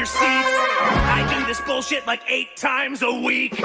your seats. I do this bullshit like eight times a week.